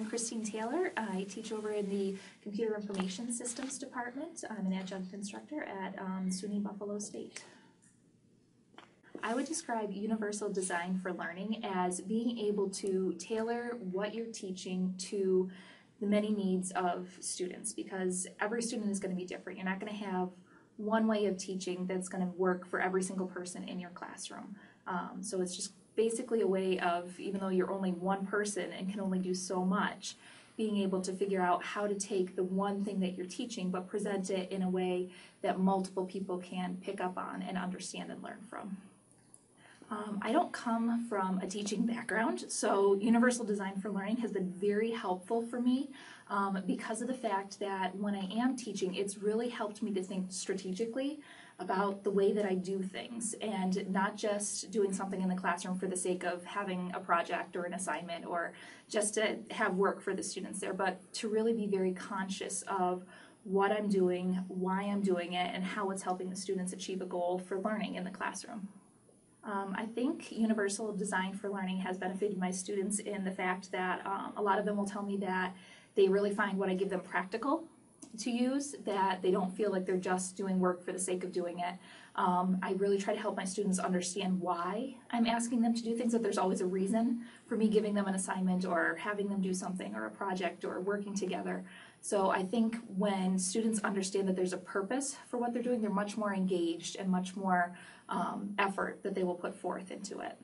Christine Taylor. I teach over in the Computer Information Systems Department. I'm an adjunct instructor at um, SUNY Buffalo State. I would describe universal design for learning as being able to tailor what you're teaching to the many needs of students because every student is going to be different. You're not going to have one way of teaching that's going to work for every single person in your classroom. Um, so it's just basically a way of, even though you're only one person and can only do so much, being able to figure out how to take the one thing that you're teaching but present it in a way that multiple people can pick up on and understand and learn from. Um, I don't come from a teaching background, so Universal Design for Learning has been very helpful for me um, because of the fact that when I am teaching, it's really helped me to think strategically about the way that I do things and not just doing something in the classroom for the sake of having a project or an assignment or just to have work for the students there, but to really be very conscious of what I'm doing, why I'm doing it, and how it's helping the students achieve a goal for learning in the classroom. Um, I think Universal Design for Learning has benefited my students in the fact that um, a lot of them will tell me that they really find what I give them practical to use, that they don't feel like they're just doing work for the sake of doing it. Um, I really try to help my students understand why I'm asking them to do things, that there's always a reason for me giving them an assignment or having them do something or a project or working together. So I think when students understand that there's a purpose for what they're doing, they're much more engaged and much more um, effort that they will put forth into it.